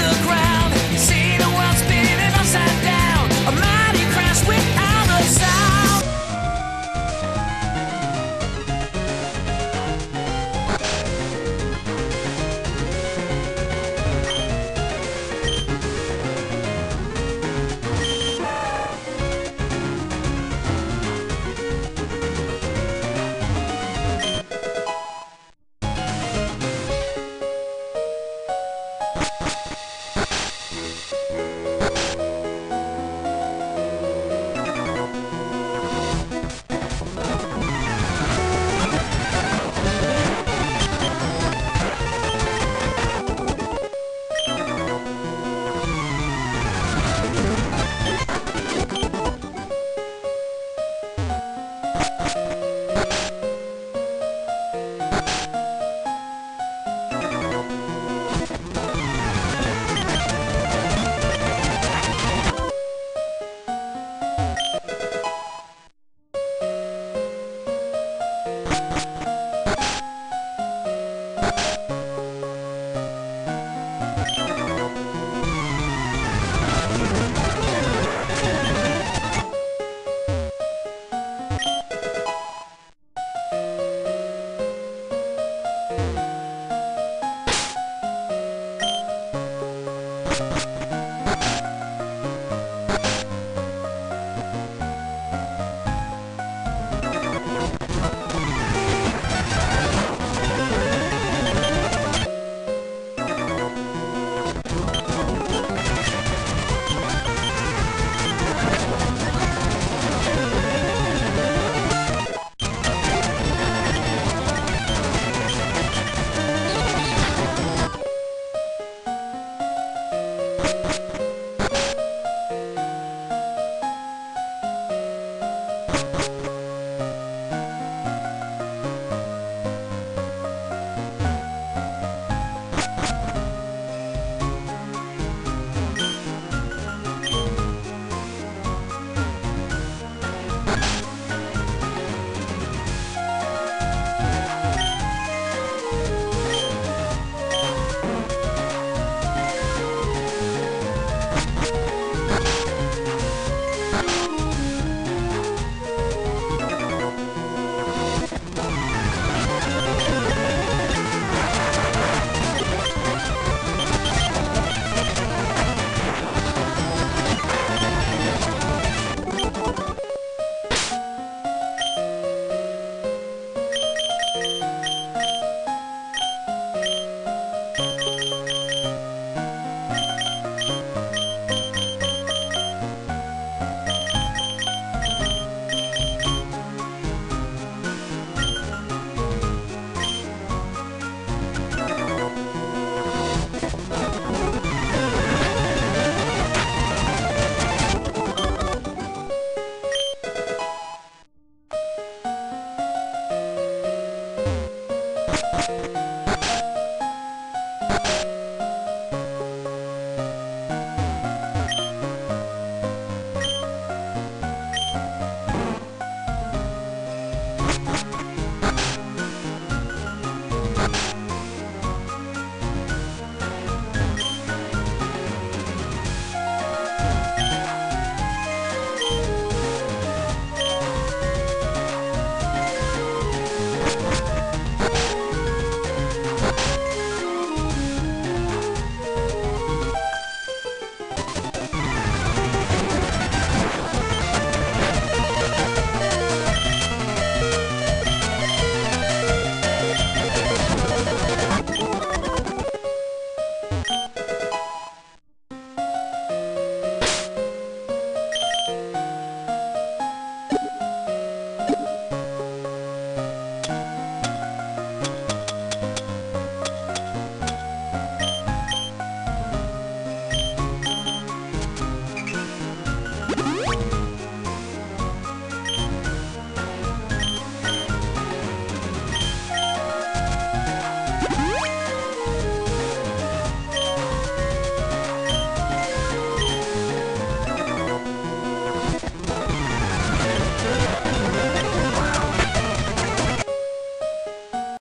touch the you. you